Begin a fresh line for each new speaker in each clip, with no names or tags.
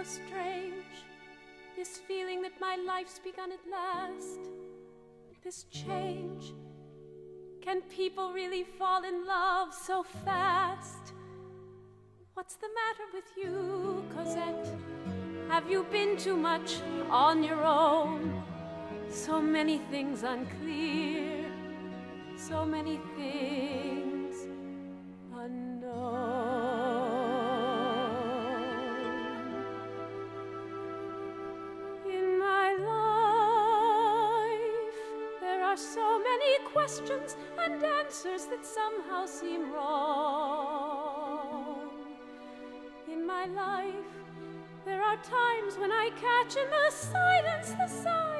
How strange, this feeling that my life's begun at last, this change. Can people really fall in love so fast? What's the matter with you, Cosette? Have you been too much on your own? So many things unclear, so many things questions and answers that somehow seem wrong. In my life, there are times when I catch in the silence the sigh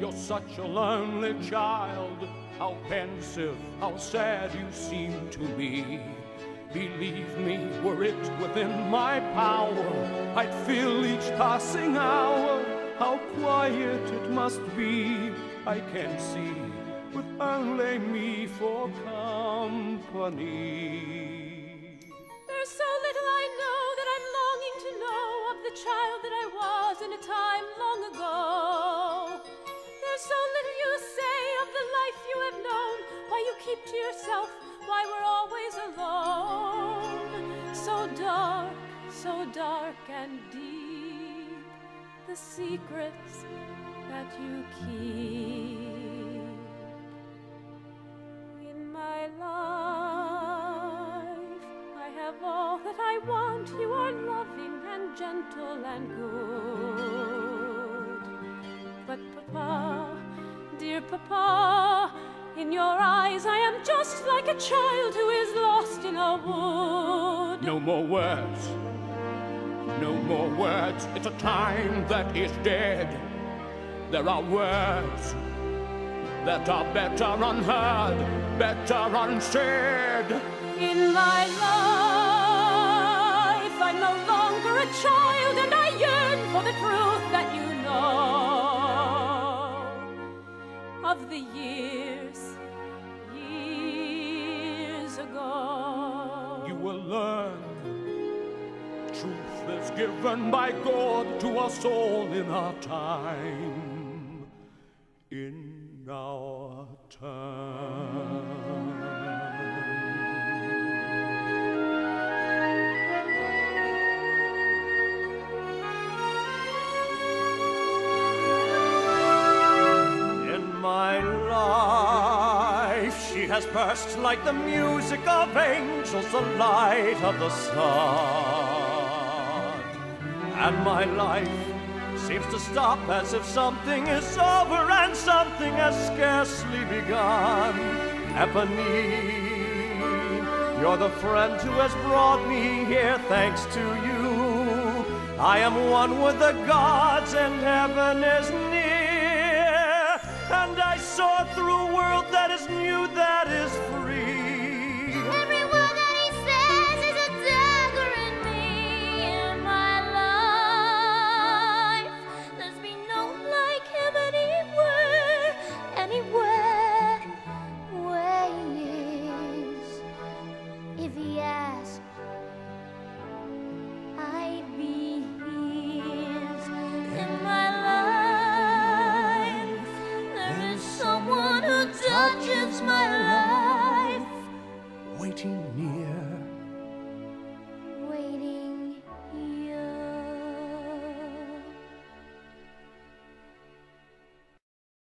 you're such a lonely child. How pensive, how sad you seem to me. Believe me, were it within my power, I'd fill each passing hour. How quiet it must be, I can see, with only me for company.
There's so little I know that I'm longing to know of the child that I was to yourself, why we're always alone. So dark, so dark and deep, the secrets that you keep in my life. I have all that I want. You are loving and gentle and good. But, Papa, dear Papa, in your eyes I am just like a child who is lost in a wood.
No more words. No more words. It's a time that is dead. There are words that are better unheard, better unsaid.
In my life, I'm no longer a child, and I yearn for the truth that you know of the years,
Truth is given by God to us all in our time. In our
In my life, she has burst like the music of angels, the light of the sun. And my life seems to stop as if something is over and something has scarcely begun. Eponine, you're the friend who has brought me here thanks to you. I am one with the gods and heaven is near, and I saw through near.